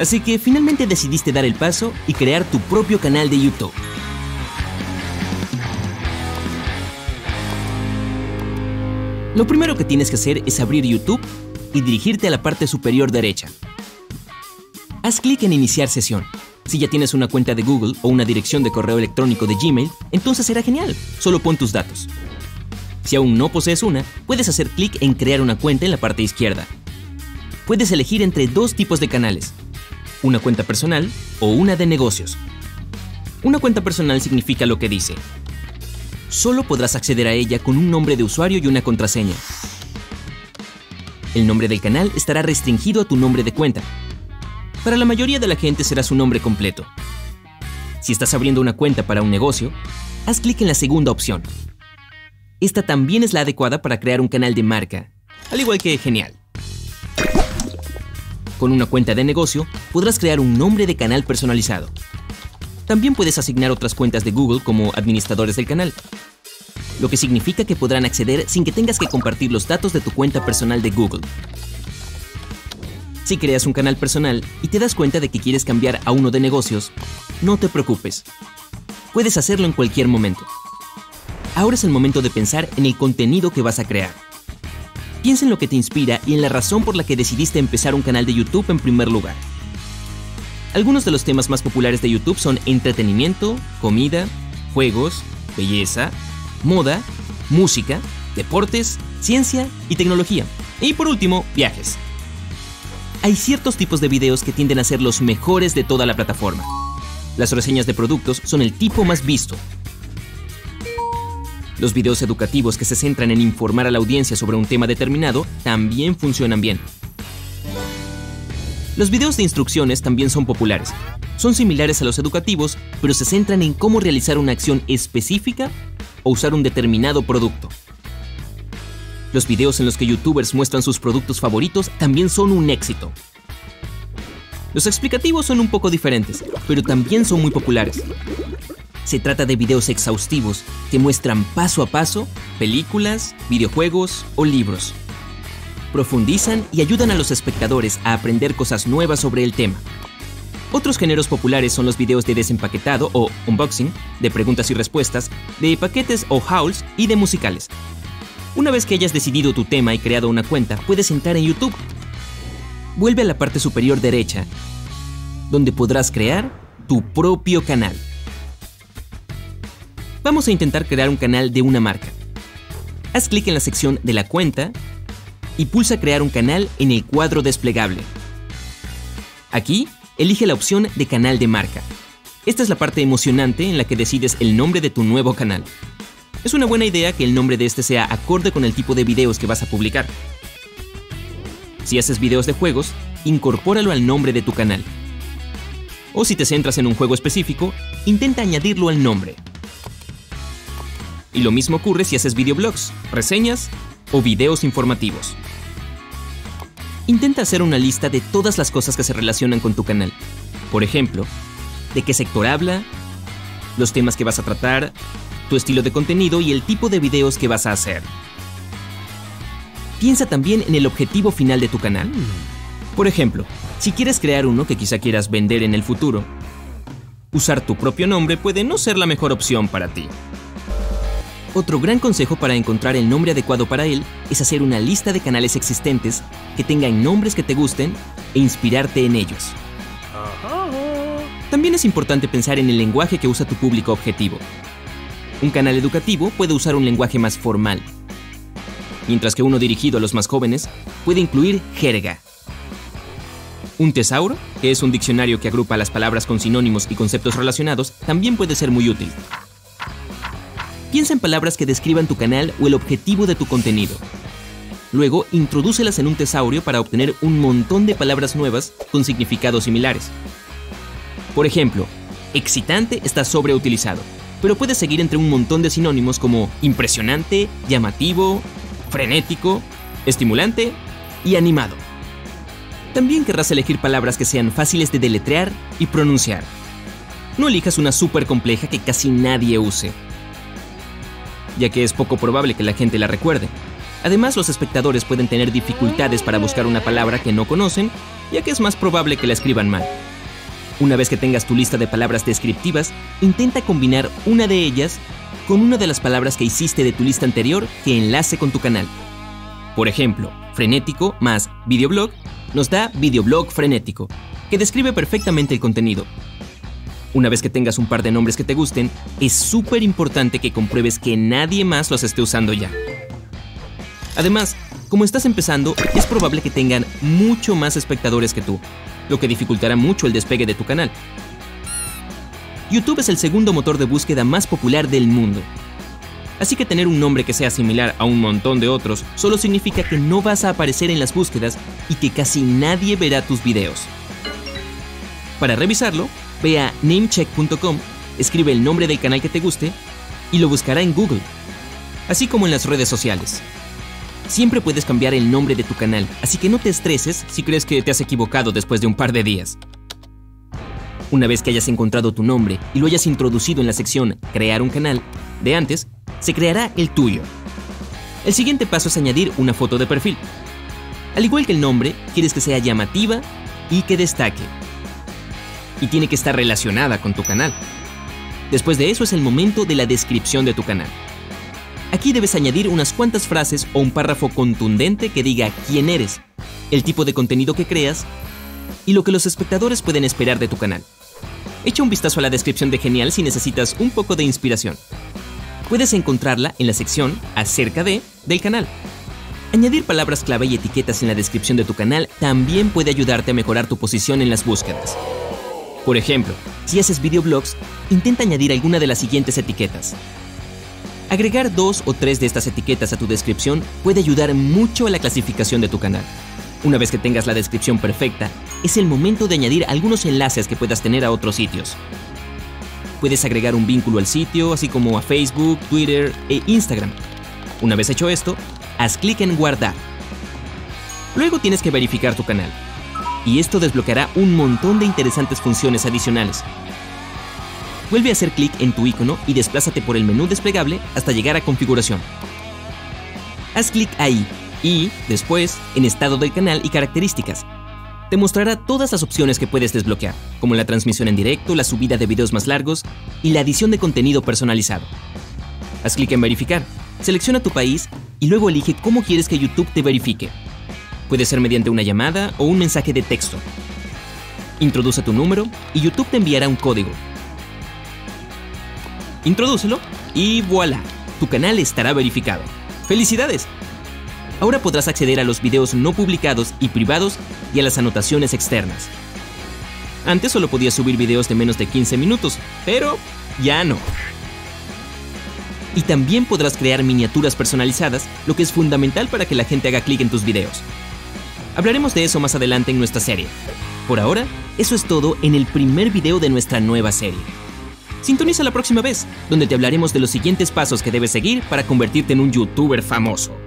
Así que finalmente decidiste dar el paso y crear tu propio canal de YouTube. Lo primero que tienes que hacer es abrir YouTube y dirigirte a la parte superior derecha. Haz clic en Iniciar sesión. Si ya tienes una cuenta de Google o una dirección de correo electrónico de Gmail, entonces será genial. Solo pon tus datos. Si aún no posees una, puedes hacer clic en Crear una cuenta en la parte izquierda. Puedes elegir entre dos tipos de canales, una cuenta personal o una de negocios. Una cuenta personal significa lo que dice. Solo podrás acceder a ella con un nombre de usuario y una contraseña. El nombre del canal estará restringido a tu nombre de cuenta. Para la mayoría de la gente será su nombre completo. Si estás abriendo una cuenta para un negocio, haz clic en la segunda opción. Esta también es la adecuada para crear un canal de marca, al igual que Genial. Con una cuenta de negocio, podrás crear un nombre de canal personalizado. También puedes asignar otras cuentas de Google como administradores del canal, lo que significa que podrán acceder sin que tengas que compartir los datos de tu cuenta personal de Google. Si creas un canal personal y te das cuenta de que quieres cambiar a uno de negocios, no te preocupes. Puedes hacerlo en cualquier momento. Ahora es el momento de pensar en el contenido que vas a crear. Piensa en lo que te inspira y en la razón por la que decidiste empezar un canal de YouTube en primer lugar. Algunos de los temas más populares de YouTube son entretenimiento, comida, juegos, belleza, moda, música, deportes, ciencia y tecnología. Y por último, viajes. Hay ciertos tipos de videos que tienden a ser los mejores de toda la plataforma. Las reseñas de productos son el tipo más visto, los videos educativos que se centran en informar a la audiencia sobre un tema determinado también funcionan bien. Los videos de instrucciones también son populares. Son similares a los educativos, pero se centran en cómo realizar una acción específica o usar un determinado producto. Los videos en los que youtubers muestran sus productos favoritos también son un éxito. Los explicativos son un poco diferentes, pero también son muy populares. Se trata de videos exhaustivos que muestran paso a paso películas, videojuegos o libros. Profundizan y ayudan a los espectadores a aprender cosas nuevas sobre el tema. Otros géneros populares son los videos de desempaquetado o unboxing, de preguntas y respuestas, de paquetes o hauls y de musicales. Una vez que hayas decidido tu tema y creado una cuenta, puedes entrar en YouTube. Vuelve a la parte superior derecha, donde podrás crear tu propio canal. Vamos a intentar crear un canal de una marca. Haz clic en la sección de la cuenta y pulsa crear un canal en el cuadro desplegable. Aquí, elige la opción de canal de marca. Esta es la parte emocionante en la que decides el nombre de tu nuevo canal. Es una buena idea que el nombre de este sea acorde con el tipo de videos que vas a publicar. Si haces videos de juegos, incorpóralo al nombre de tu canal. O si te centras en un juego específico, intenta añadirlo al nombre. Y lo mismo ocurre si haces videoblogs, reseñas o videos informativos. Intenta hacer una lista de todas las cosas que se relacionan con tu canal. Por ejemplo, de qué sector habla, los temas que vas a tratar, tu estilo de contenido y el tipo de videos que vas a hacer. Piensa también en el objetivo final de tu canal. Por ejemplo, si quieres crear uno que quizá quieras vender en el futuro, usar tu propio nombre puede no ser la mejor opción para ti. Otro gran consejo para encontrar el nombre adecuado para él es hacer una lista de canales existentes que tengan nombres que te gusten e inspirarte en ellos. También es importante pensar en el lenguaje que usa tu público objetivo. Un canal educativo puede usar un lenguaje más formal, mientras que uno dirigido a los más jóvenes puede incluir jerga. Un tesauro, que es un diccionario que agrupa las palabras con sinónimos y conceptos relacionados, también puede ser muy útil. Piensa en palabras que describan tu canal o el objetivo de tu contenido. Luego, introdúcelas en un tesaurio para obtener un montón de palabras nuevas con significados similares. Por ejemplo, excitante está sobreutilizado, pero puedes seguir entre un montón de sinónimos como impresionante, llamativo, frenético, estimulante y animado. También querrás elegir palabras que sean fáciles de deletrear y pronunciar. No elijas una súper compleja que casi nadie use ya que es poco probable que la gente la recuerde. Además, los espectadores pueden tener dificultades para buscar una palabra que no conocen, ya que es más probable que la escriban mal. Una vez que tengas tu lista de palabras descriptivas, intenta combinar una de ellas con una de las palabras que hiciste de tu lista anterior que enlace con tu canal. Por ejemplo, frenético más videoblog nos da videoblog frenético, que describe perfectamente el contenido. Una vez que tengas un par de nombres que te gusten, es súper importante que compruebes que nadie más los esté usando ya. Además, como estás empezando, es probable que tengan mucho más espectadores que tú, lo que dificultará mucho el despegue de tu canal. YouTube es el segundo motor de búsqueda más popular del mundo. Así que tener un nombre que sea similar a un montón de otros solo significa que no vas a aparecer en las búsquedas y que casi nadie verá tus videos. Para revisarlo, ve a namecheck.com, escribe el nombre del canal que te guste y lo buscará en Google, así como en las redes sociales. Siempre puedes cambiar el nombre de tu canal, así que no te estreses si crees que te has equivocado después de un par de días. Una vez que hayas encontrado tu nombre y lo hayas introducido en la sección Crear un canal de antes, se creará el tuyo. El siguiente paso es añadir una foto de perfil. Al igual que el nombre, quieres que sea llamativa y que destaque. Y tiene que estar relacionada con tu canal. Después de eso es el momento de la descripción de tu canal. Aquí debes añadir unas cuantas frases o un párrafo contundente que diga quién eres, el tipo de contenido que creas y lo que los espectadores pueden esperar de tu canal. Echa un vistazo a la descripción de Genial si necesitas un poco de inspiración. Puedes encontrarla en la sección Acerca de del canal. Añadir palabras clave y etiquetas en la descripción de tu canal también puede ayudarte a mejorar tu posición en las búsquedas. Por ejemplo, si haces videoblogs, intenta añadir alguna de las siguientes etiquetas. Agregar dos o tres de estas etiquetas a tu descripción puede ayudar mucho a la clasificación de tu canal. Una vez que tengas la descripción perfecta, es el momento de añadir algunos enlaces que puedas tener a otros sitios. Puedes agregar un vínculo al sitio, así como a Facebook, Twitter e Instagram. Una vez hecho esto, haz clic en Guardar. Luego tienes que verificar tu canal. Y esto desbloqueará un montón de interesantes funciones adicionales, Vuelve a hacer clic en tu icono y desplázate por el menú desplegable hasta llegar a configuración. Haz clic ahí y, después, en estado del canal y características. Te mostrará todas las opciones que puedes desbloquear, como la transmisión en directo, la subida de videos más largos y la adición de contenido personalizado. Haz clic en verificar, selecciona tu país y luego elige cómo quieres que YouTube te verifique. Puede ser mediante una llamada o un mensaje de texto. Introduce tu número y YouTube te enviará un código, Introdúcelo y voilà, tu canal estará verificado. ¡Felicidades! Ahora podrás acceder a los videos no publicados y privados y a las anotaciones externas. Antes solo podías subir videos de menos de 15 minutos, pero ya no. Y también podrás crear miniaturas personalizadas, lo que es fundamental para que la gente haga clic en tus videos. Hablaremos de eso más adelante en nuestra serie. Por ahora, eso es todo en el primer video de nuestra nueva serie. Sintoniza la próxima vez, donde te hablaremos de los siguientes pasos que debes seguir para convertirte en un youtuber famoso.